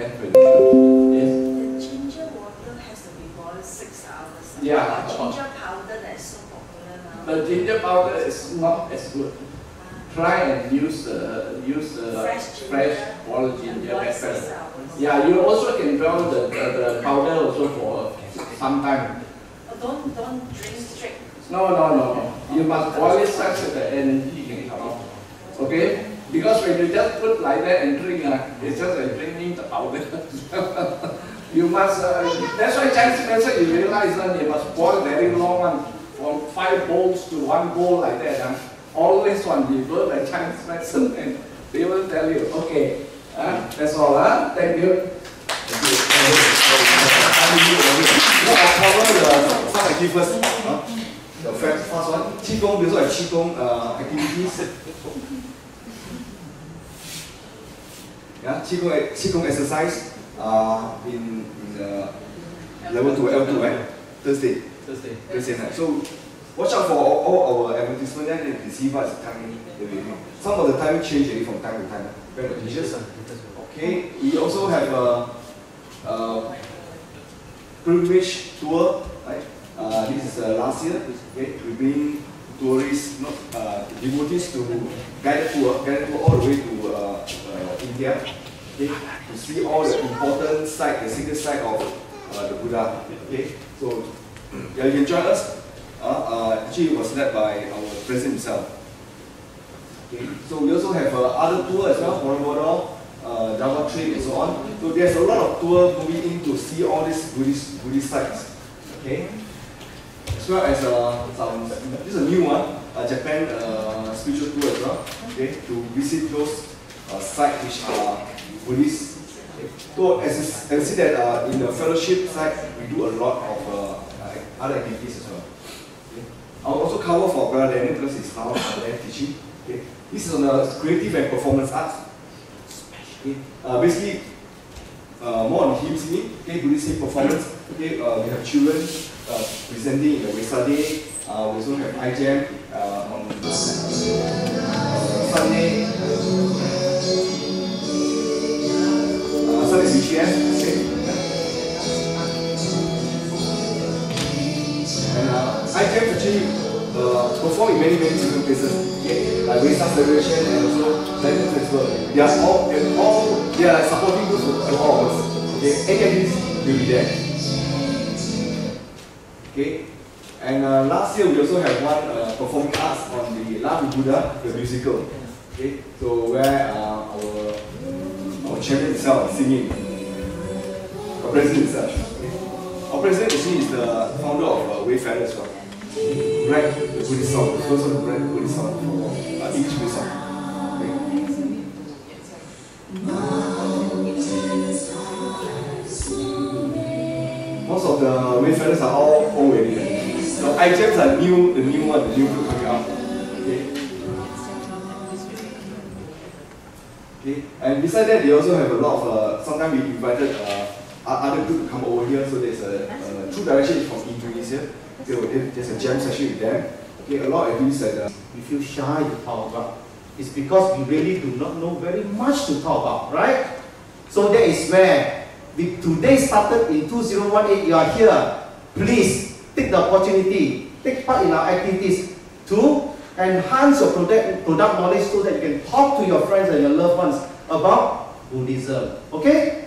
Yes. The ginger water has to be boiled six hours. Yeah. The ginger powder that's so popular now. The ginger powder is not as good. Ah. Try and use the use uh, the Fresh ginger. fresh boiled ginger better. Yeah, you also can boil the, the, the powder also for some time. Oh, Don't, don't drink straight. No, no, no, no. You must boil it such that the energy can come out. Okay? Because when you just put like that and drink, uh, it's just entering drinking the powder. you must, uh, that's why Chinese medicine, you realize that you must boil very long one, from five bowls to one bowl like that. Uh. Always one people like Chinese medicine, and they will tell you, okay, uh, that's all. Uh, thank you. No, I'll yeah, qigong, qigong exercise uh, in, in uh, the level two, L two, right? Thursday. Thursday. Thursday night. So watch out for all, all our advertisement and you see what's the timing that Some of the timing change from time to time. Very religious. Okay. We also have a, a pilgrimage tour, right? Uh, this is uh, last year. Okay. We've been tourists, not uh, devotees to guided tour, guided tour all the way to uh, uh, India. Okay, to see all the important site, the sacred site of uh, the Buddha. Okay, so yeah, you can join us. Uh, uh, actually, it was led by our president himself. Okay, so we also have uh, other tour as well, Borobudur, uh, Java trip and so on. So there's a lot of tour moving in to see all these Buddhist, Buddhist sites. Okay, well as uh, some, this is a new one, uh, Japan uh, spiritual tour as well. Okay, to visit those uh, sites which are Buddhist. So as you, as you see that uh, in the fellowship side, we do a lot of uh, uh, other activities as well. Okay. I'll also cover for Brother Daniel because house and then teaching. Okay. This is on the creative and performance arts. Okay. Uh, basically, uh, more on hymn singing, okay, Buddhist performance. Okay, uh, we have children presenting in the Wesak Day. Uh, we also have iJam uh, on uh, Sunday. Uh, Sunday BGM. Okay. And uh, iJam actually uh, perform in many many different places. Okay, like Wesak celebration and also Lantern Festival. They are all, and all they are supporting groups for all of us. Okay, any activities will be there. And uh, last year we also have one uh, performing arts on the Love Buddha, the musical. Okay, so where uh, our our chairman himself is singing, our president himself. Okay. Our president actually is the founder of uh, Wayfarer as well. Right, the Buddhist song, the first one to Buddhist song for uh, English Buddhist song. Most of the Wayfarers are all old already. So items are new, the new one, the new group coming out. Okay. Okay. And beside that, they also have a lot of. Uh, sometimes we invited uh, other group to come over here. So there's a uh, True Direction from Indonesia. So there- there's a jam session with them. Okay, a lot of activities at uh, we feel shy to talk about. It's because we really do not know very much to talk about, right? So that is where we today started in 2018. You are here. Please take the opportunity, take part in our activities to enhance your product, product knowledge so that you can talk to your friends and your loved ones about Buddhism. Okay?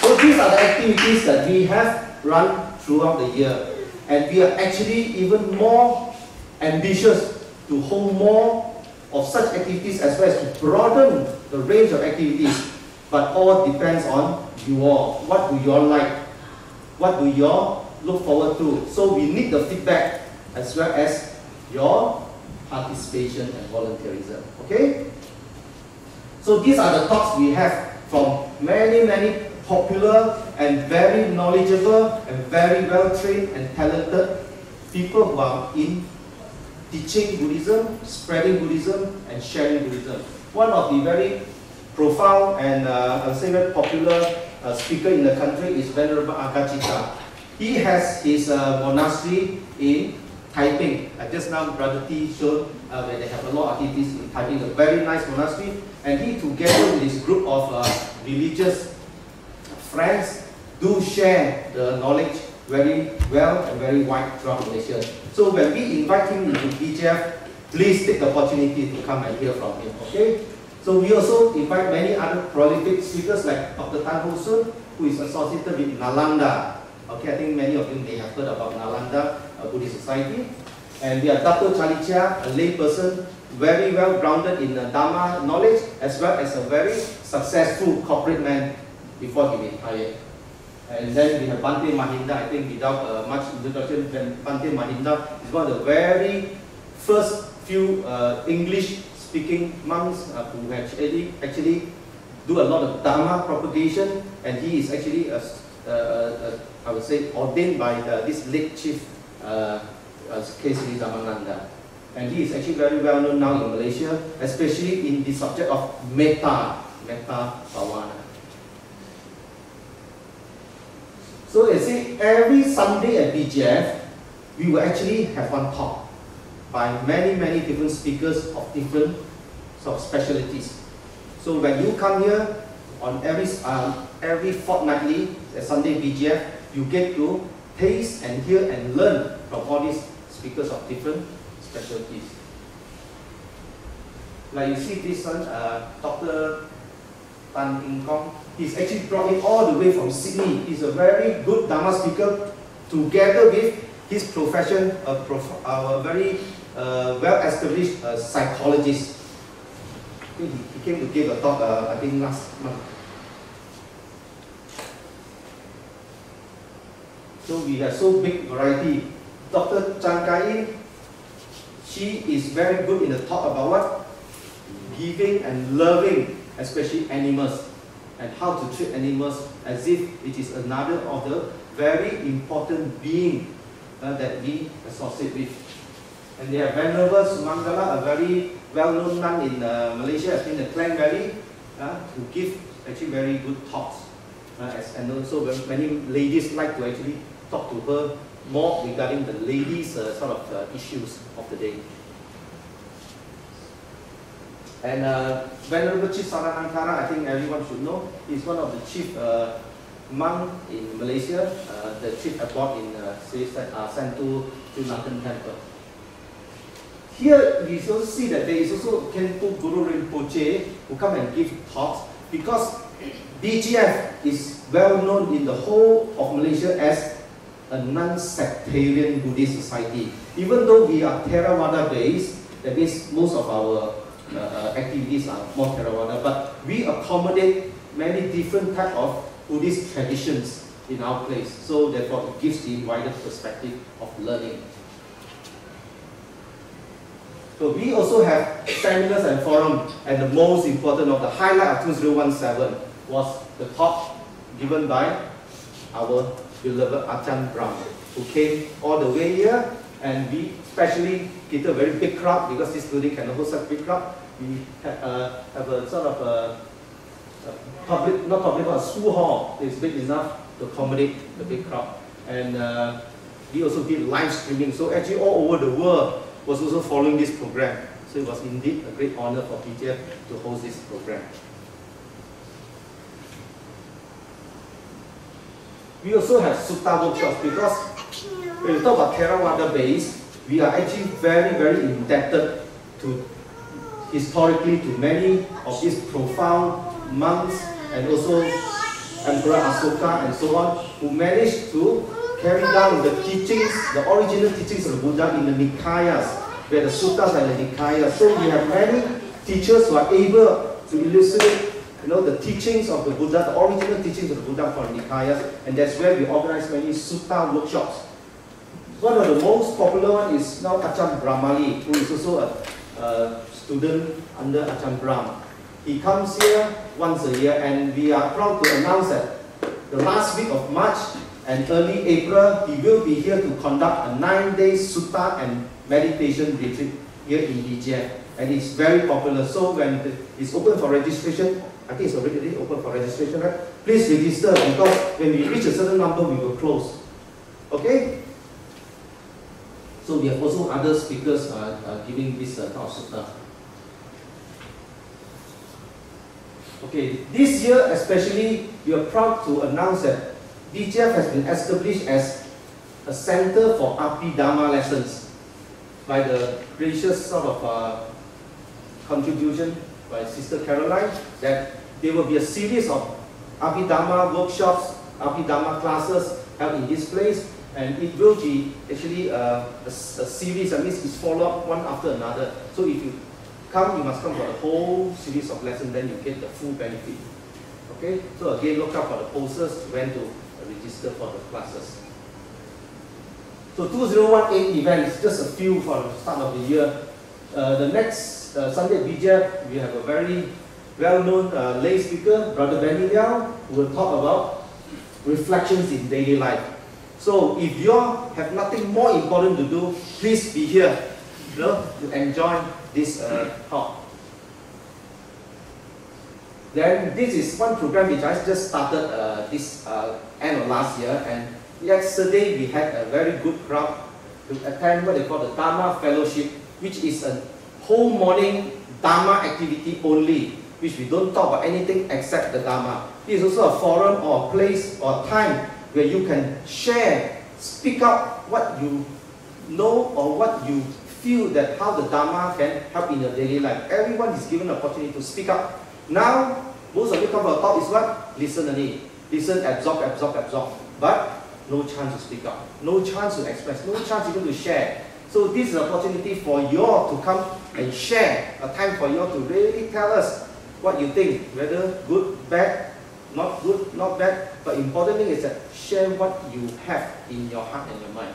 So these are the activities that we have run throughout the year. And we are actually even more ambitious to hold more of such activities as well as to broaden the range of activities. But all depends on you all. What do you all like? What do you all look forward to? So we need the feedback as well as your participation and volunteerism. Okay? So these are the talks we have from many, many popular and very knowledgeable and very well trained and talented people who are in teaching Buddhism, spreading Buddhism, and sharing Buddhism. One of the very profound and uh, very popular uh, speaker in the country is Venerable Aggacitta. He has his uh, monastery in Taiping. Like just now, Brother T showed uh, where they have a lot of activities in Taiping, a very nice monastery. And he, together with his group of uh, religious friends, do share the knowledge very well and very wide throughout Malaysia. So when we invite him into BGF, please take the opportunity to come and hear from him. Okay? So we also invite many other prolific speakers like Dr. Tan Ho Sun, who is associated with Nalanda. Okay, I think many of you may have heard about Nalanda uh, Buddhist Society. And we have Dr. Charlie a lay person, very well grounded in uh, Dharma knowledge, as well as a very successful corporate man before he retired. And then we have Bhante Mahinda, I think without uh, much introduction, Bhante Mahinda is one of the very first few uh, English speaking monks uh, who actually actually do a lot of Dharma propagation, and he is actually a, a, a, I would say ordained by uh, this late chief uh, uh, K. Sri Dhammananda. And he is actually very well known now in Malaysia, especially in the subject of metta, metta bhavana. So you see, every Sunday at BGF, we will actually have one talk by many, many different speakers of different sort of specialties. So when you come here on every, uh, every fortnightly at Sunday BGF, you get to taste and hear and learn from all these speakers of different specialties. Like you see this one, uh, Dr. Tan Ing Kong, he's actually brought in all the way from Sydney. He's a very good Dharma speaker together with his profession, a, prof a very uh, well-established uh, psychologist. He, he came to give a talk, uh, I think last month. So we have so big variety. Dr. Chang Kai she is very good in the talk about what? Giving and loving, especially animals, and how to treat animals as if it is another of the very important being uh, that we associate with. And they have Venerable Sumangala, a very well-known nun in uh, Malaysia, in the Klang Valley, uh, who give actually very good talks. Uh, as, and also many ladies like to actually talk to her more regarding the ladies' uh, sort of uh, issues of the day. And uh, Venerable Chief Saranankara, I think everyone should know, is one of the chief uh, monk in Malaysia, uh, the chief abbot in uh, uh, Santu Junatan Temple. Here we also see that there is also Khenpo Guru Rinpoche who come and give talks because BGF is well known in the whole of Malaysia as a non-sectarian Buddhist society. Even though we are Theravada based, that means most of our uh, uh, activities are more Theravada, but we accommodate many different type of Buddhist traditions in our place. So therefore it gives the wider perspective of learning. So we also have seminars and forums, and the most important of the highlight of 2017 was the talk given by our beloved Ajahn Brahm, who came all the way here, and we especially get a very big crowd because this building can host a big crowd. We have, uh, have a sort of a, a public, not public, but a school hall that is big enough to accommodate the big crowd. And uh, we also did live streaming, so actually all over the world was also following this program. So it was indeed a great honor for BGF to host this program. We also have Sutta workshops because when we talk about Theravada base, we are actually very, very indebted to historically to many of these profound monks and also Emperor Asoka and so on who managed to carry down the teachings, the original teachings of the Buddha in the Nikayas, where the suttas and the Nikayas. So we have many teachers who are able to elucidate you know, the teachings of the Buddha, the original teachings of the Buddha from the Nikayas, and that's where we organize many sutta workshops. One of the most popular one is now Ajahn Brahmali, who is also a, a student under Ajahn Brahm. He comes here once a year, and we are proud to announce that the last week of March and early April, he will be here to conduct a nine-day sutta and meditation retreat here in BGF. And it's very popular. So when it's open for registration, I think it's already open for registration, right? Please register because when we reach a certain number, we will close. Okay? So we have also other speakers uh, uh, giving this uh, talk. Uh, Okay, this year especially, we are proud to announce that BGF has been established as a center for Abhidharma lessons by the gracious sort of uh, contribution by Sister Caroline that there will be a series of Abhidharma workshops, Abhidharma classes held in this place and it will be actually uh, a, a series, that means it's follow up one after another. So if you come, you must come for the whole series of lessons, then you get the full benefit. Okay, so again, look out for the posters when to register for the classes. So 2018 events, just a few for the start of the year. Uh, the next uh, Sunday at BGF, we have a very well-known uh, lay speaker, Brother Benny Liow, who will talk about reflections in daily life. So if you have nothing more important to do, please be here you know, to enjoy this uh, talk. Then this is one program which I just started uh, this uh, end of last year and yesterday we had a very good crowd to attend what they call the Dharma Fellowship which is a whole morning Dharma activity only which we don't talk about anything except the Dharma. This is also a forum or a place or time where you can share, speak up what you know or what you feel that how the Dharma can help in your daily life. Everyone is given an opportunity to speak up. Now, most of you come for talk is what? Listen only. Listen, absorb, absorb, absorb. But no chance to speak up. No chance to express. No chance even to share. So this is an opportunity for you all to come and share. A time for you all to really tell us what you think. Whether good, bad, not good, not bad. But important thing is that share what you have in your heart and your mind.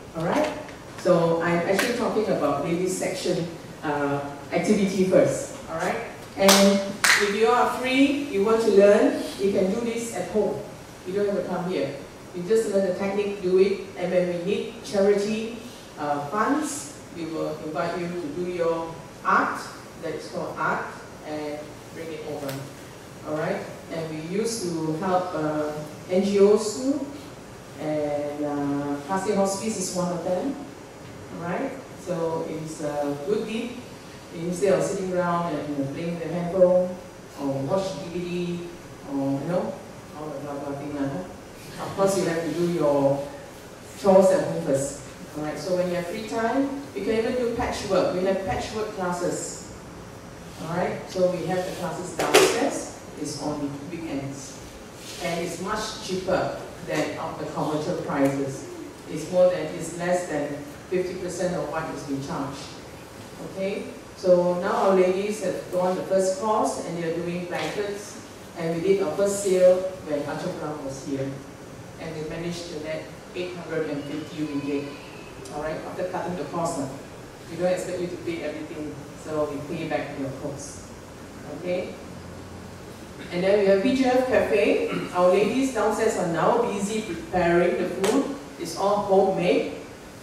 ringgit. All right. So I'm actually talking about ladies section uh, activity first. All right. And if you are free, you want to learn, you can do this at home. You don't have to come here. You just learn the technique, do it, and when we need charity uh, funds, we will invite you to do your art, that is called art, and bring it over. All right, and we used to help uh, NGOs too, and uh, Kasi Hospice is one of them. right? so it's a good deed. Instead of sitting around and playing the handphone or watch DVD or you know all the blah blah thing, uh, of course you have to do your chores at home first. All right, so when you have free time, you can even do patchwork. We have patchwork classes. Alright, so we have the classes downstairs, it's on weekends. And it's much cheaper than of the commercial prices. It's more than, it's less than 50% of what is being charged. Okay, so now our ladies have gone the first course and they're doing blankets. And we did our first sale when Brahm was here. And we managed to net 850 ringgit. Alright, after cutting the cost. Now. We don't expect you to pay everything so we pay back your costs. Okay? And then we have BGF Cafe. Our ladies downstairs are now busy preparing the food. It's all homemade.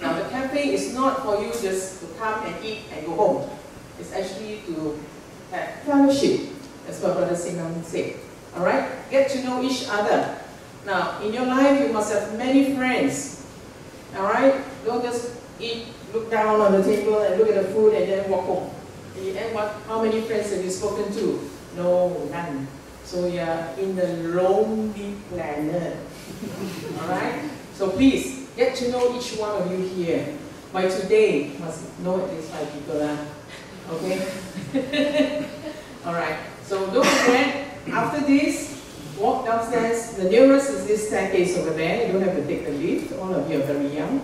Now the cafe is not for you just to come and eat and go home. It's actually to have fellowship, as what Brother Sinam said. Alright? Get to know each other. Now, in your life, you must have many friends. Alright? Don't just eat, look down on the table and look at the food and then walk home. And what, how many friends have you spoken to? No, none. So you're in the lonely planet. Alright? So please, get to know each one of you here. By today, must know at least five people. Huh? Okay? Alright. So don't forget, after this, walk downstairs. The nearest is this staircase over there. You don't have to take the lift. All of you are very young.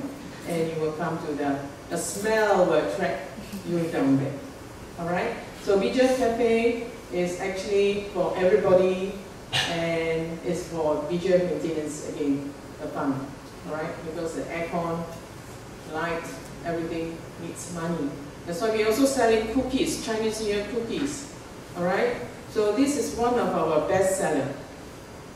And you will come to the, the smell will attract you down there. Alright? So BGF Cafe is actually for everybody and it's for BGF maintenance again, the fund. Alright? Because the aircon, light, everything needs money. That's why we're also selling cookies, Chinese New Year cookies. Alright? So this is one of our best seller.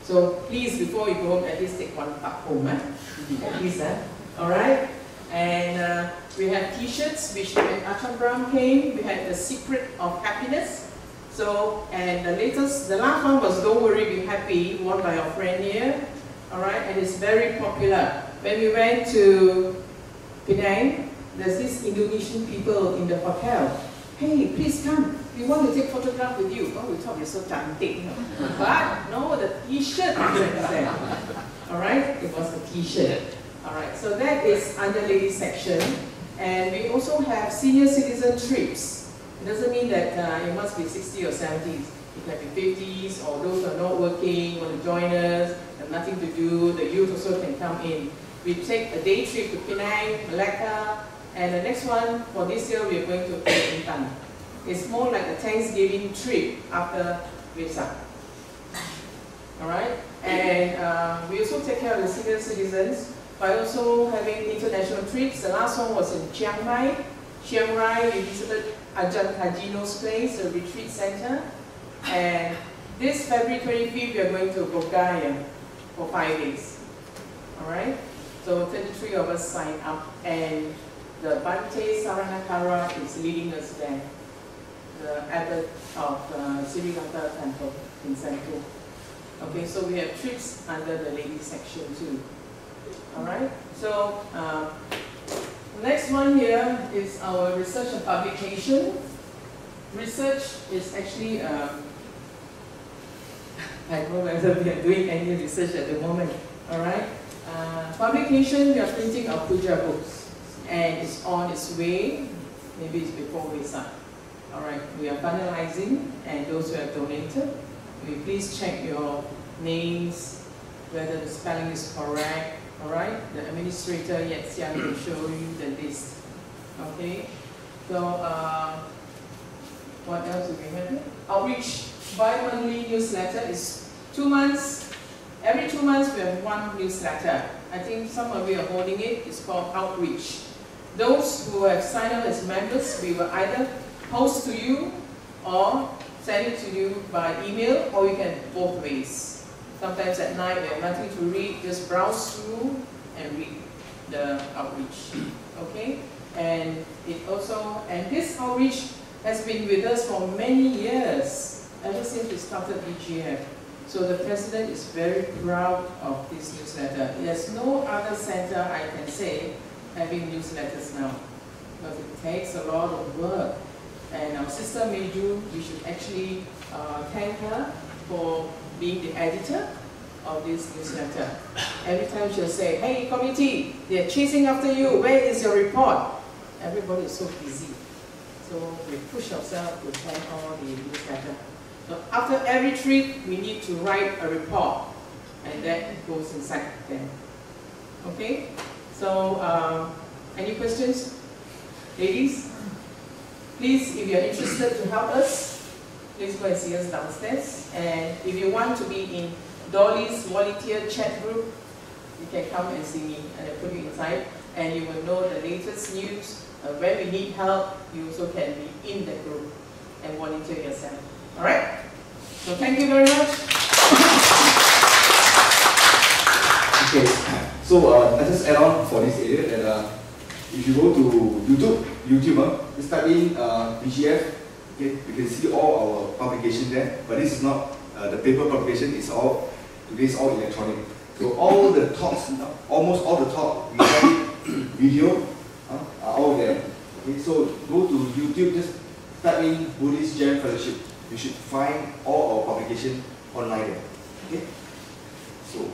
So please, before you go home, at least take one back home, eh? at least, eh? Alright? And uh, we have t-shirts, which when Ajahn Brahm came, we had the secret of happiness. So, and the latest, the last one was Don't Worry, Be Happy, worn by our friend here. Alright, and it's very popular. When we went to Penang, there's these Indonesian people in the hotel. Hey, please come. We want to take photograph with you. Oh, we thought you're so you know. But no, the t-shirt there. Alright, it was the t-shirt. Alright, so that is under ladies section. And we also have senior citizen trips. It doesn't mean that uh, it must be 60 or 70s. It can be 50s or those who are not working, want to join us, have nothing to do. The youth also can come in. We take a day trip to Penang, Malacca, and the next one for this year we are going to Bintan. It's more like a Thanksgiving trip after Vesak. Alright? And uh, we also take care of the senior citizens by also having international trips. The last one was in Chiang Mai. Chiang Rai, we visited Ajahn Kajino's place, a retreat center. And this February 25th, we are going to Bodh for five days. Alright? So 33 of us signed up. And the Bhante Saranankara is leading us there, the abbot of uh, Sirigata Temple in Sentul. Okay, so we have trips under the ladies section too. Alright, so uh, next one here is our research and publication. Research is actually, um, I don't know whether we are doing any research at the moment. Alright, uh, publication, we are printing our puja books and it's on its way. Maybe it's before we start. Alright, we are finalizing and those who have donated, we please check your names, whether the spelling is correct. Alright, the administrator Yet Xiang will show you the list. Okay, so uh, what else do we have? Outreach bi-monthly newsletter is two months. Every two months we have one newsletter. I think some of you are holding it. It's called Outreach. Those who have signed up as members, we will either post to you or send it to you by email or you can both ways. Sometimes at night we have nothing to read, just browse through and read the outreach. Okay? And it also, and this outreach has been with us for many years, ever since we started year. So the president is very proud of this newsletter. There's no other center I can say having newsletters now. Because it takes a lot of work. And our sister Meiju, we should actually uh, thank her for being the editor of this newsletter. Every time she'll say, hey committee, they're chasing after you, where is your report? Everybody is so busy. So we push ourselves to send all the newsletter. So after every trip, we need to write a report, and that goes inside there. Okay? So, uh, any questions? Ladies? Please, if you're interested to help us, please go and see us downstairs. And if you want to be in Dolly's volunteer chat group, you can come and see me and I'll put you inside and you will know the latest news. Uh, when we need help, you also can be in the group and volunteer yourself. Alright? So thank you very much. Okay, So uh, I just add on for this area that uh, if you go to YouTube, YouTube, uh, just type in uh, BGF, okay, you can see all our publication there. But this is not uh, the paper publication. It's all today is all electronic. So all the talks, almost all the talk, video, uh, are all there. Okay, so go to YouTube, just type in Buddhist Gem Fellowship. You should find all our publication online there. Okay. So.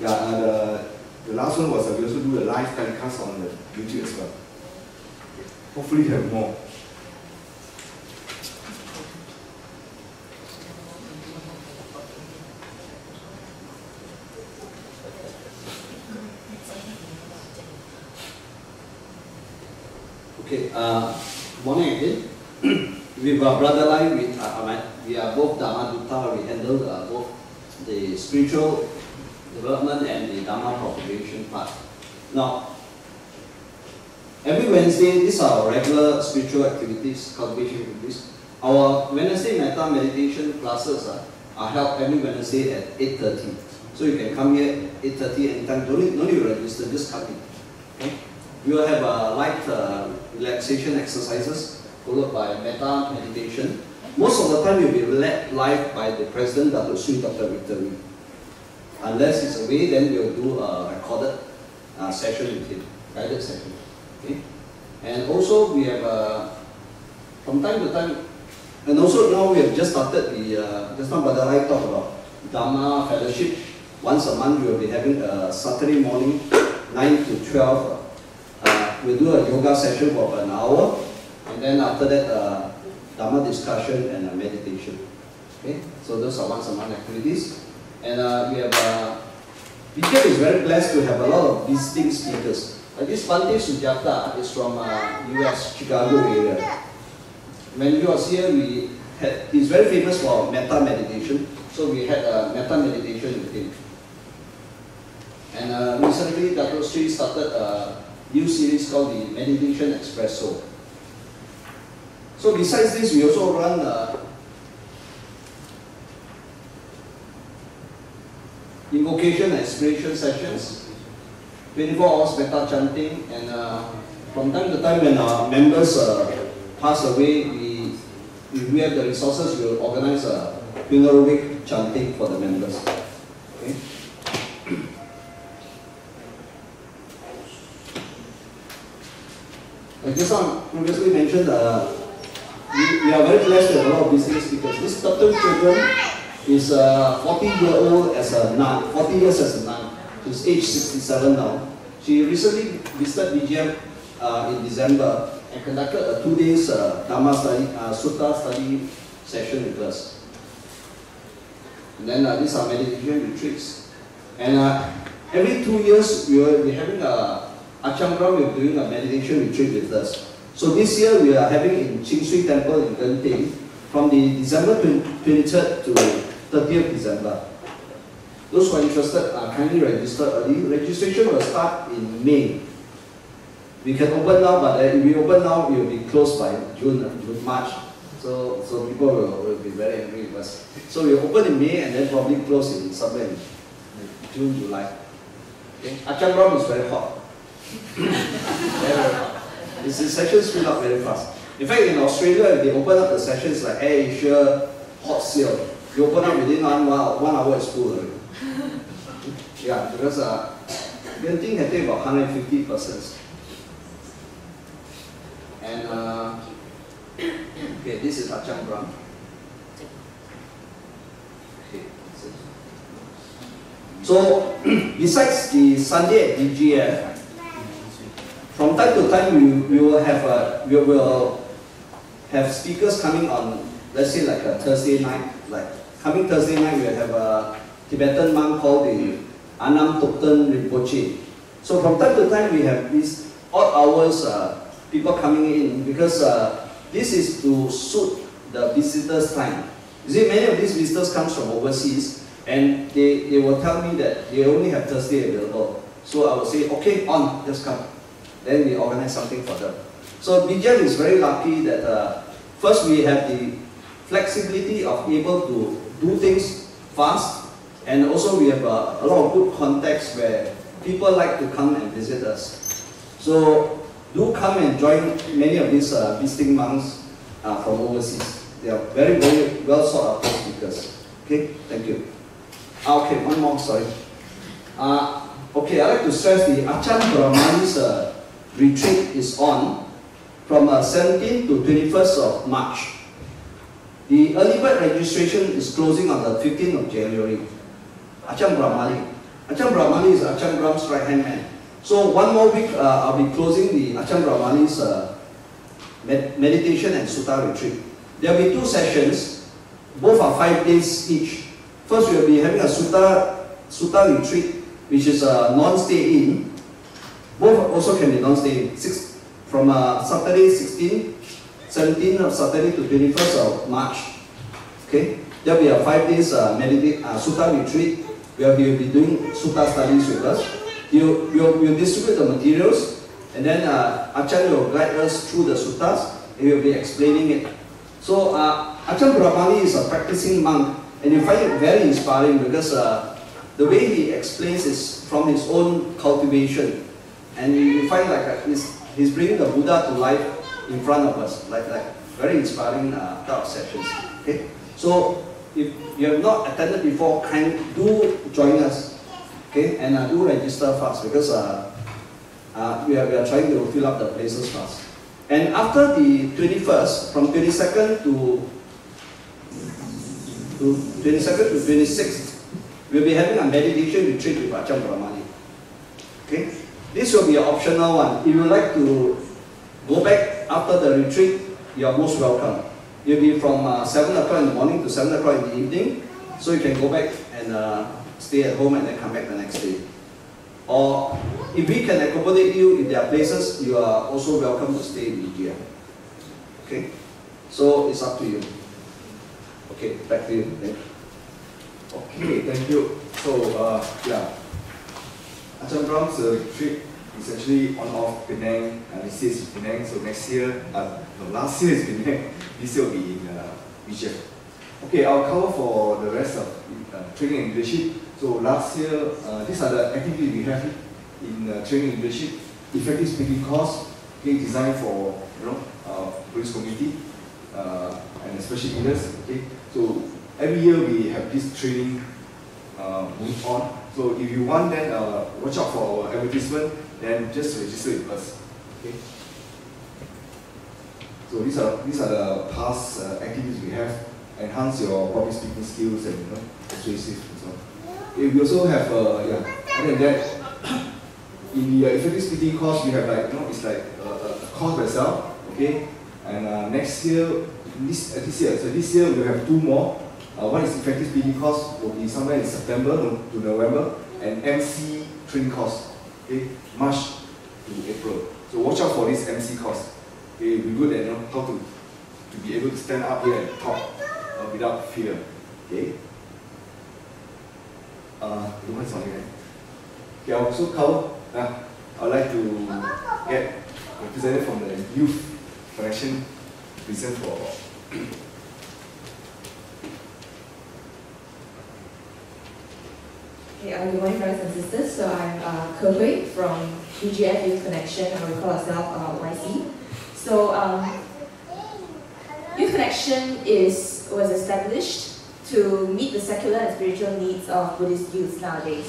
Yeah, uh, the last one was uh, we also do a live telecast on the YouTube as well. Hopefully have more. Okay, uh, morning again. with our brother Lai, we, uh, we are both Dharma Dutta, we handle uh, both the spiritual development and the Dharma propagation part. Now, every Wednesday, these are our regular spiritual activities, cultivation activities. Our Wednesday metta meditation classes uh, are held every Wednesday at 8.30. So you can come here at 8.30 anytime, don't need, no need to register, just come in. Okay? We will have a light uh, relaxation exercises followed by metta meditation. Most of the time you'll be led live by the president, Dr. Sri Dr. Victor Wee. Unless it's away, then we'll do a recorded uh, session with him, guided session. Okay? And also we have uh, from time to time, and also now we have just started the, uh, just now Brother Lai talked about Dharma Fellowship. Once a month we will be having a Saturday morning, 9 to 12. Uh, we'll do a yoga session for an hour, and then after that, uh, Dharma discussion and uh, meditation. Okay, so those are once a month activities. And uh, we have, uh, BKM is very blessed to have a lot of visiting speakers. Like this Bhante Sujata is from uh, US, Chicago area. When he was here, we had, he's very famous for metta meditation. So we had a metta meditation with him. And uh, recently, Dr. Sri started new series called the Meditation Espresso. So besides this, we also run uh, invocation and inspiration sessions, 24 hours metta chanting, and uh, from time to time when our members uh, pass away, we, if we have the resources, we will organize a funeral week chanting for the members. Okay? Like now previously mentioned, uh, we, we are very blessed with a lot of visiting speakers. This Dr. Children is uh, 40 year old as a nun, 40 years as a nun. She's age 67 now. She recently visited BGM uh, in December and conducted a two days uh, study, uh, Sutta study session with us. And then uh, these are meditation retreats. And uh, every two years we be having a Ajahn Brahm, we're doing a meditation retreat with us. So this year we are having in Ching Temple in Genting from the December 23rd to 30th December. Those who are interested are kindly register early. Registration will start in May. We can open now, but uh, if we open now, we will be closed by June, uh, June March. So, so people will, will be very angry with us. So we open in May and then probably close in somewhere in June, July. Okay. Ajahn Brahm is very hot. It's, the sessions fill up very fast. In fact, in Australia, if they open up the sessions like Air Asia, hot sale, you open up within one hour, one hour it's full already. yeah, because uh, Genting can take about 150 persons. And uh, okay, this is Ajahn. Okay. So besides the Sunday at BGF, from time to time we, we will have a, we will have speakers coming on let's say like a Thursday night, like coming Thursday night we have a Tibetan monk called the Anam Thubten Rinpoche. So from time to time we have these odd hours uh, people coming in because uh, this is to suit the visitors' time. You see, many of these visitors comes from overseas and they, they will tell me that they only have Thursday available. So I will say, okay, on, just come. Then we organize something for them. So BGM is very lucky that uh, first we have the flexibility of able to do things fast And also we have a, a lot of good contacts where people like to come and visit us. So do come and join many of these uh, visiting monks uh, from overseas. They are very, very well sought after speakers. Okay, thank you. Ah, okay, one more, sorry. Uh, okay, I'd like to stress the Ajahn Brahmali's uh, retreat is on from uh, 17 to 21st of March. The early bird registration is closing on the 15th of January. Ajahn Brahmali. Ajahn Brahmali is Ajahn Brahm's right hand man. So one more week, uh, I'll be closing the Ajahn Brahmali's uh, med- meditation and sutta retreat. There will be two sessions, both are five days each. First, we'll be having a sutta, sutta retreat, which is a non-stay in. Both also can be non-stay. Six, from uh, Saturday 16, 17 of Saturday to 21st of March. Okay, there'll be a five days uh, medita- uh, sutta retreat where we will be doing sutta studies with us. You will we'll distribute the materials and then uh, Ajahn will guide us through the suttas and he will be explaining it. So uh, Ajahn Brahmali is a practicing monk and you find it very inspiring because uh, the way he explains is from his own cultivation and you find like uh, he's, he's bringing the Buddha to life in front of us, like, like very inspiring uh, sessions. Okay, so if you have not attended before, can do join us. Okay, and uh, do register fast because uh, uh, we, are, we are trying to fill up the places fast. And after the 21st, from 22nd to to 22nd to 26th, we'll be having a meditation retreat with Ajahn Brahmali. Okay, this will be an optional one. If you would like to go back after the retreat, you are most welcome. You'll be from uh, 7 o'clock in the morning to 7 o'clock in the evening, so you can go back and uh, stay at home and then come back the next day. Or if we can accommodate you in their places, you are also welcome to stay in India. Okay? So it's up to you. Okay, back to you. Thank you. Okay, thank you. So, uh, yeah, Ajahn Brahm's uh, trip is actually on off Penang, and this year is Penang, so next year, uh, no, last year is Penang, this year will be in uh. Okay, I'll cover for the rest of uh, training and leadership. So last year, uh, these are the activities we have in uh, training and leadership. Effective speaking course, okay, designed for you know uh, police community uh, and especially leaders. Okay, so every year we have this training uh, on. So if you want, then uh, watch out for our advertisement. Then just register with us. Okay. So these are these are the past uh, activities we have. Enhance your public speaking skills and you know persuasive and so on. Okay, we also have uh, yeah. Other than that, in the uh, effective speaking course, we have like you know it's like a, a course by itself. Okay, and uh, next year, this uh, this year, so this year we have two more. Uh, one is effective speaking course will be somewhere in September to November, and MC training course, okay, March to April. So watch out for this MC course. Okay, we good at you know, how to to be able to stand up here and talk uh, without fear. Okay. Uh, you want something right? Okay, I'll also cover. Uh, I'd like to get represented from the youth connection present for Okay, uh, good morning, brothers and sisters. So I'm uh, Ke Hui from BGF Youth Connection, and we call ourselves uh, YC. So um, Youth Connection is was established to meet the secular and spiritual needs of Buddhist youth nowadays.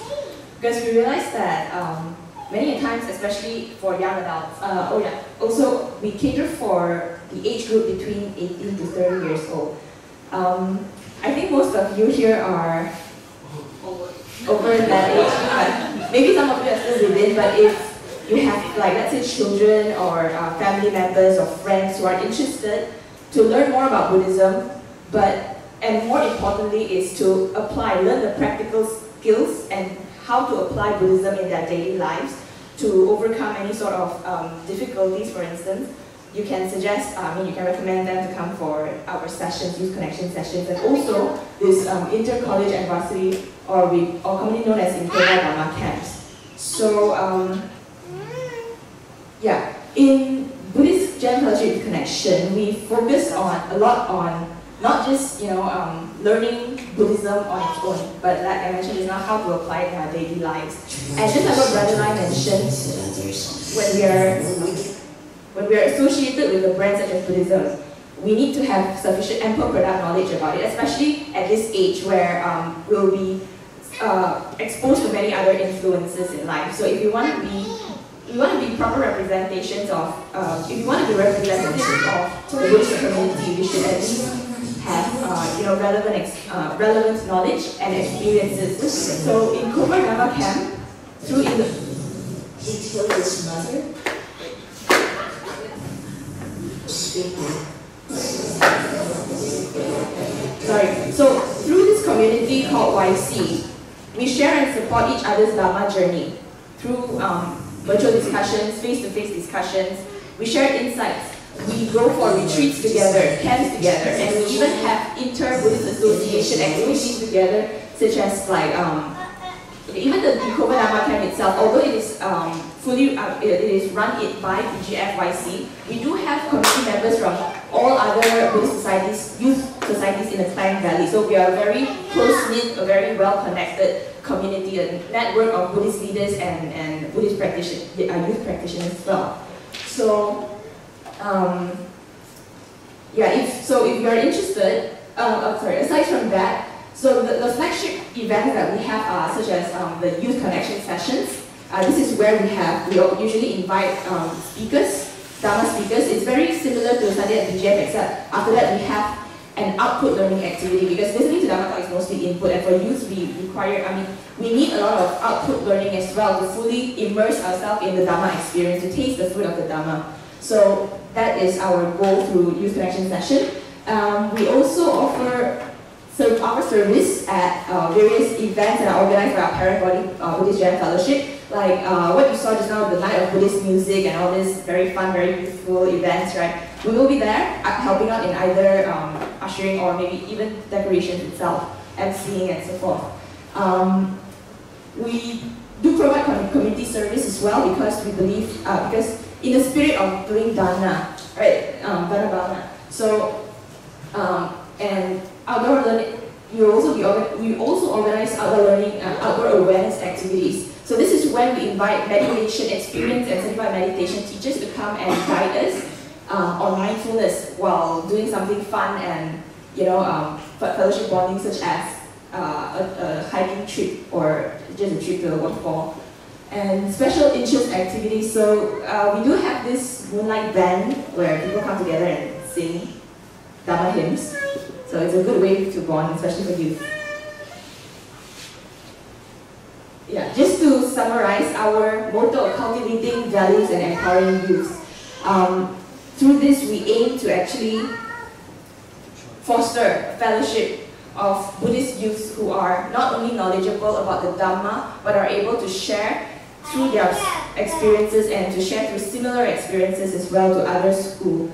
Because we realize that um, many times, especially for young adults, uh, oh yeah, also we cater for the age group between 18 to 30 years old. Um, I think most of you here are over that age, but maybe some of you are still within, but if you have, like, let's say children or uh, family members or friends who are interested to learn more about Buddhism, but, and more importantly, is to apply, learn the practical skills and how to apply Buddhism in their daily lives to overcome any sort of um, difficulties, for instance, you can suggest, I mean, you can recommend them to come for our sessions, youth connection sessions, and also this um, inter-college and varsity, or we, or commonly known as Imperial Dharma camps. So, um, yeah, in Buddhist General Culture Connection, we focus on a lot on not just you know um, learning Buddhism on its own, but like I mentioned just now, how to apply it in our daily lives. And just like what Brother Lai mentioned, when we are when we are associated with a brand such as Buddhism, we need to have sufficient ample product knowledge about it, especially at this age where um, we'll be uh, exposed to many other influences in life. So if you want to be we want to be proper representations of, uh, if you want to be representative of the Buddhist community, we should at least have, uh, you know, relevant, uh, relevant knowledge and experiences. So in Cobra Dharma Camp, through in the, Sorry. So through this community called YC, we share and support each other's Dharma journey through um, virtual discussions, face-to-face discussions. We share insights. We go for retreats together, camps together, and we even have inter-Buddhist association activities together, such as like um, even the Dikoba Dharma camp itself, although it is um, fully it is run it by BGFYC, we do have community members from all other Buddhist societies, youth societies in the Klang Valley. So we are a very close-knit, a very well-connected community, a network of Buddhist leaders and, and Buddhist practitioners, uh, youth practitioners as well. So, um, yeah, if, so if you are interested, uh, sorry, aside from that, so the, the flagship events that we have are such as um, the youth connection sessions. Uh, this is where we have, we usually invite um, speakers, Dharma speakers. It's very similar to study at BGM except after that we have an output learning activity because listening to Dharma talk is mostly input and for youth we require, I mean, we need a lot of output learning as well to fully immerse ourselves in the Dharma experience, to taste the fruit of the Dharma. So that is our goal through Youth Connection session. Um, we also offer serve, offer service at uh, various events that are organized by our parent body, uh, Buddhist Gem Fellowship, like uh, what you saw just now, the night of Buddhist music and all these very fun, very youthful events, right? We will be there uh, helping out in either um, ushering or maybe even decorations itself, emceeing and so forth. Um, we do provide com- community service as well because we believe, uh, because in the spirit of doing dana, right, um, dana bana. So, um, and outdoor learning, we also be we also organize outdoor learning, uh, outdoor awareness activities. So this is when we invite meditation experience and certified meditation teachers to come and guide us um, on mindfulness while doing something fun and you know um, fellowship bonding such as uh, a, a hiking trip or just a trip to a waterfall. And special interest activities. So uh, we do have this moonlight band where people come together and sing Dharma hymns. So it's a good way to bond, especially for youth. Yeah, just to summarize our motto of cultivating values and empowering youth. Um, through this, we aim to actually foster fellowship of Buddhist youths who are not only knowledgeable about the Dhamma, but are able to share through their experiences and to share through similar experiences as well to others who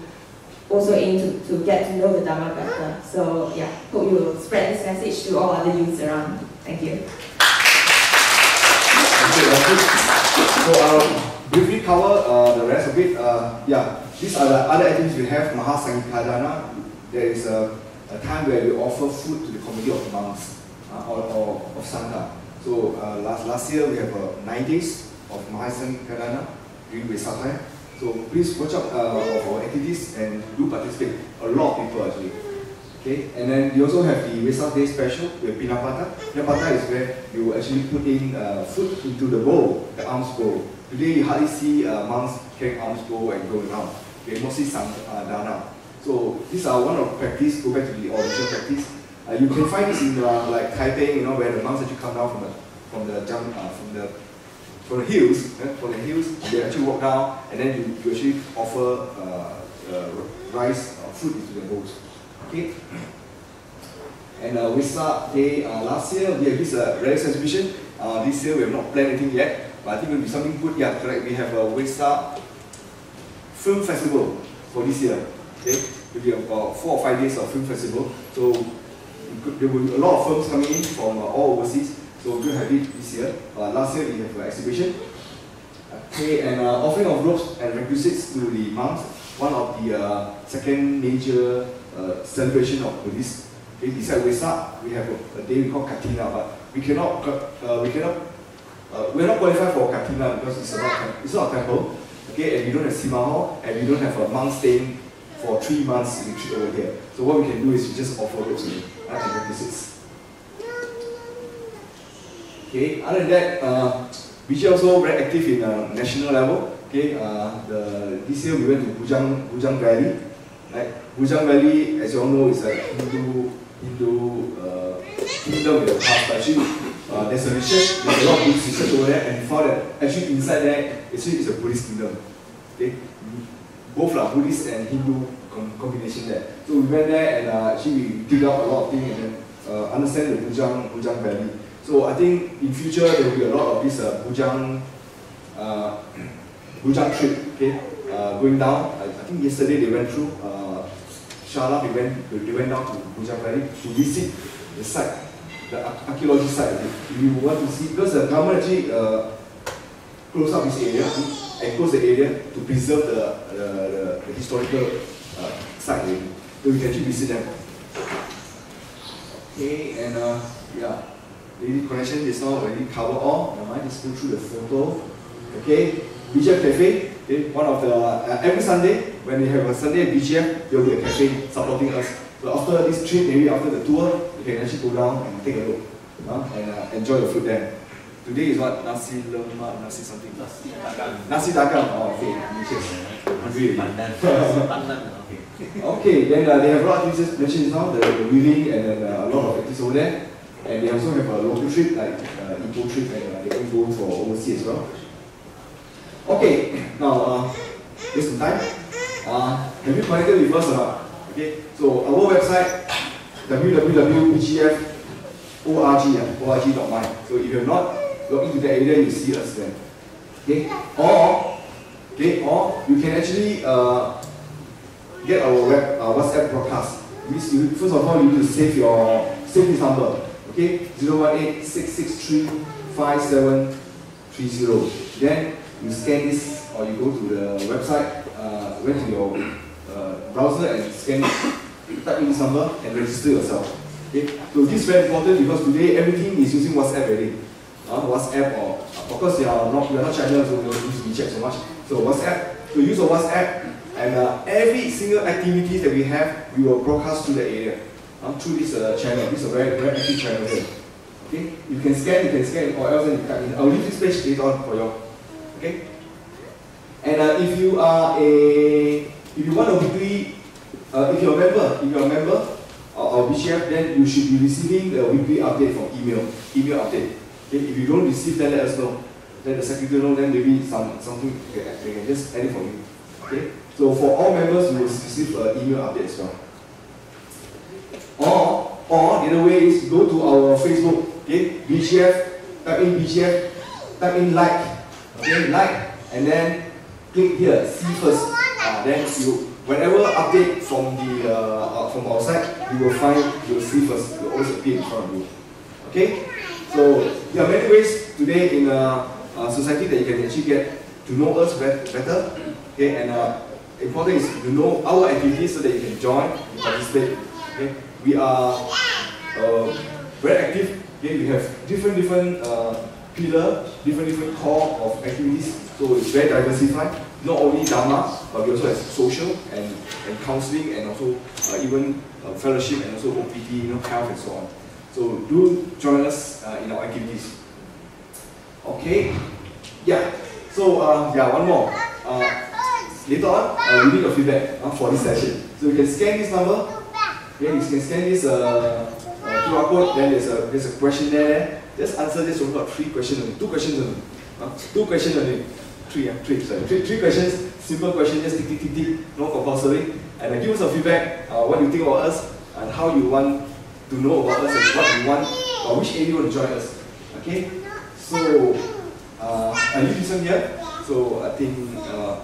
also aim to, to get to know the Dhamma better. So yeah, hope you will spread this message to all other youths around. Thank you. So um, briefly cover uh, the rest of it. Uh, yeah, these are the other activities we have. Mahasanghadana. There is a, a time where we offer food to the community of monks uh, or, or of Sangha. So uh, last last year we have uh, nine days of Mahasanghadana during Vesak time. So please watch out uh, of our activities and do participate. A lot of people actually. Okay, and then you also have the Vesak Day special with Pindapata. Pindapata is where you actually put in uh, food into the bowl, the alms bowl. Today you hardly see uh, monks carrying alms bowl and go around. Okay, mostly some uh, dana. So these are one of the practice, go back to the original practice. Uh, you can find this in uh, like Taipei, you know, where the monks actually come down from the from the jump uh, from the from the hills, from the hills, they actually walk down and then you, you actually offer uh, uh, rice or food into the bowls. And uh, Vesak Day uh, last year we have this uh, exhibition. Uh, this year we have not planned anything yet, but I think it will be something good. Yeah, correct. We have a Vesak Film Festival for this year. Okay, it will be about four or five days of film festival. So could- there will be a lot of films coming in from uh, all overseas. So to have it this year. Uh, last year we have an exhibition. Okay, and uh, offering of robes and requisites to the monks. one of the uh, second major uh, celebration of Buddhist. Okay, beside Wesak, we have a, a day we call Kathina, but we cannot, uh, we cannot, uh, we're not qualified for Kathina because it's not, it's not a temple. Okay, and we don't have Sima Hall, and we don't have a monk staying for three months in over here. So what we can do is we just offer robes only, uh, and visits. Okay, other than that, uh, BG also very active in uh, national level. Okay, uh, the, this year we went to Bujang, Bujang Valley. Right? Bujang Valley, as you all know, is a Hindu, Hindu uh, kingdom in the past. But actually, uh, there's a research, there's a lot of Buddhist research over there, and we found that actually inside there, actually it's a Buddhist kingdom. Okay, both are Buddhist and Hindu com- combination there. So we went there and uh, actually we dig up a lot of things and then uh, understand the Bujang, Bujang Valley. So I think in future there will be a lot of this uh, Bujang, uh, Bujang trip, okay, uh, going down. I, I think yesterday they went through uh, Shala, they went, they went down to Valley to visit the site, the ar- archaeology site. If you want to see, because the government actually uh, close up this area and close the area to preserve the, the, the, the historical uh, site already. So you can actually visit them. Okay, and uh, yeah, the connection is not already covered all. Never mind, just go through the photo. Okay, BGF Cafe. Okay, one of the uh, every Sunday when we have a Sunday at BGF, there will be a cafe supporting us. So after this trip, maybe after the tour, you can actually go down and take a look uh, and uh, enjoy the food there. Today is what nasi lemak, nasi something. Nasi dagang. Nasi dagang. Oh, okay, delicious. Hungry already. Okay, then uh, they have a lot of things mentioned now, the, the wheeling and then uh, a lot of activities over there. And they also have a local trip like uh, Ipoh trip and uh, they can go for overseas as well. Okay, now uh, some time. Uh, have you connected with us or not? Okay, so our website www.bgf.org uh, org.my. So if you're not logged into that area, you see us there. Okay, or okay, or you can actually uh, get our web uh, WhatsApp broadcast. First of all you need to save your save this number. Okay, 018 663 5730. Then you scan this or you go to the website, uh, went to your uh, browser and scan it, type in this number and register yourself. Okay, so this is very important because today everything is using WhatsApp already. Uh, WhatsApp or of course you are not you are not China so you don't use WeChat so much. So WhatsApp, so use of WhatsApp and uh, every single activities that we have, we will broadcast to the area uh, through this uh, channel. This is a very, very active channel. Okay, you can scan, you can scan, or else you in. I'll leave this page later on for you. Okay, and uh, if you are a, if you want a weekly, uh, if you're a member, if you're a member of BGF, then you should be receiving a weekly update from email, email update. Okay, if you don't receive, then let us know. Then the secretary know, then maybe some something they can, they can just edit for you. Okay. So for all members, you will receive an email update as well. Or, or the other way is go to our Facebook, okay, BGF, type in BGF, type in like, okay, like, and then click here, see first. Uh, then you, whenever update from the uh, uh, from our site, you will find, you will see first. It will always appear in front of you. Okay. So there are many ways today in uh, uh, society that you can actually get to know us better. Okay, and uh, important is to know our activities so that you can join and participate. Okay, we are uh, very active. Okay, we have different different uh, pillar, different different core of activities. So it's very diversified. Not only Dharma, but we also have social and, and counseling and also uh, even uh, fellowship and also OPT, you know, health and so on. So do join us uh, in our activities. Okay, yeah. So uh, yeah, one more. Uh, later on, uh, we need your feedback uh, for this session. So you can scan this number. Yeah, you can scan this QR code. Then there's a there's a questionnaire there. Just answer this. Got three questions only. Two questions only. Uh, two questions only. Three, uh, three, sorry. Three, three questions. Simple question. Just tick, tick, tick, tick. No compulsory. And uh, give us a feedback. Uh, what you think about us and how you want to know about us and what you want or which area you want to join us. Okay. So uh, are you listen here? So I think uh,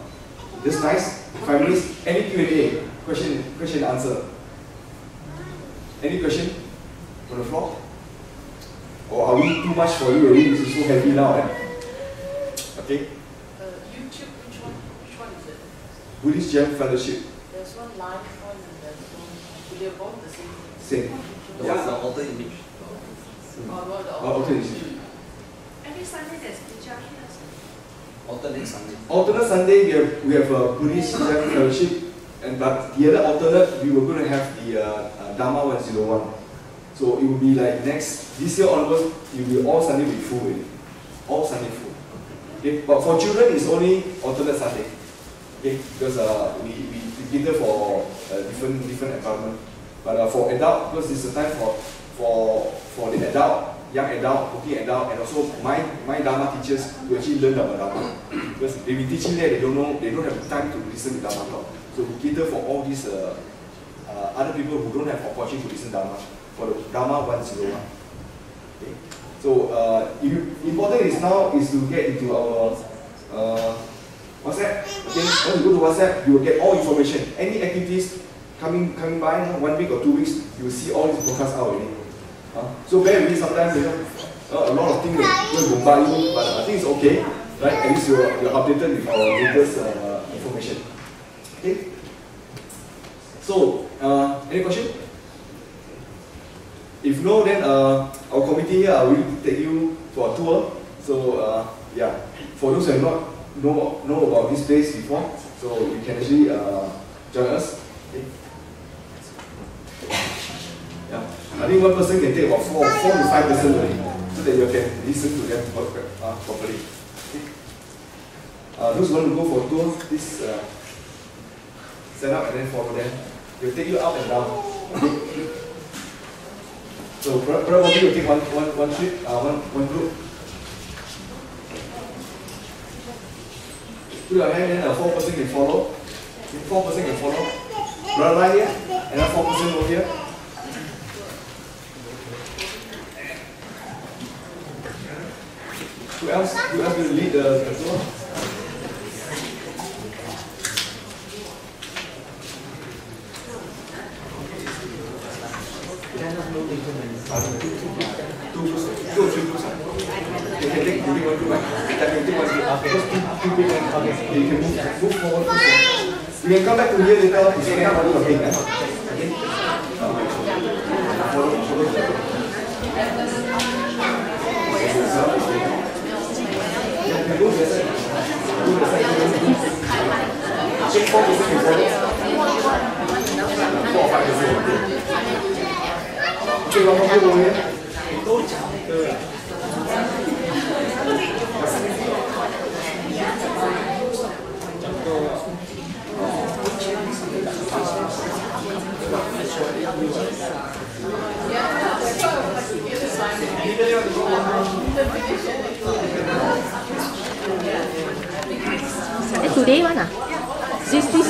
just nice. Five minutes. Any Q and A question, question answer. Any question on the floor? Or are we too much for you already? This is so heavy now. Eh? Okay. Uh, YouTube, which one? Which one is it? Buddhist Gem Fellowship. There's one live one and there's one, they're both the same. Same. The Yeah. one's the altar image. Or what the Oh, okay. Every Sunday there's puja here. Alternate Sunday. Alternate Sunday, we have, we have a Buddhist Gem Fellowship, and but the other alternate, we were going to have the uh, uh, Dharma 101. So it will be like next, this year onwards, it will all Sunday be full already. All Sunday full. Okay, but for children, it's only alternate Sunday. Okay, because uh, we, we, we cater for uh, different different environment. But uh, for adult, because it's a time for for for the adult, young adult, working adult, and also my my Dharma teachers who actually learn about Dharma. because they've been teaching there, they don't know, they don't have time to listen to Dharma talk. So we cater for all these uh, uh, other people who don't have opportunity to listen Dharma for the Dharma 101. Okay. So uh, important is now is to get into our uh, WhatsApp. Okay, when you go to WhatsApp, you will get all information. Any activities coming coming by, one week or two weeks, you will see all these podcasts out already. Uh, so bear with me sometimes, you know, uh, a lot of things will bombard you, but I think it's okay, right? At least you're, you're updated with our latest uh, information. Okay. So, uh, any question? If no, then uh, our committee here will take you for a tour. So uh, yeah, for those who have not know know about this place before, so you can actually uh, join us. Yeah, I think one person can take about four, four to five person only, so that you can listen to them uh, properly. Uh, those who want to go for tour, please uh, set up and then follow them. They'll take you up and down. So pro- probably you take one, one, one trip, uh, one, one group. Put your hand in, uh, four person can follow. Okay, Four person can follow. Right here, another four person over here. Who else? Who else will lead the, the tour? Two groups, two or three groups. ah. You can take, you take one group, right? That can take one group. Because two, two big ones. Okay. You can move, move forward. Move forward. You can come back to here later. It's going to have a thing. eh? Okay. Follow, follow the- Yeah, you can go to the side. Go to the side. Take four percent and follow. Four or five percent. Okay, one more group over today one ah? This this this is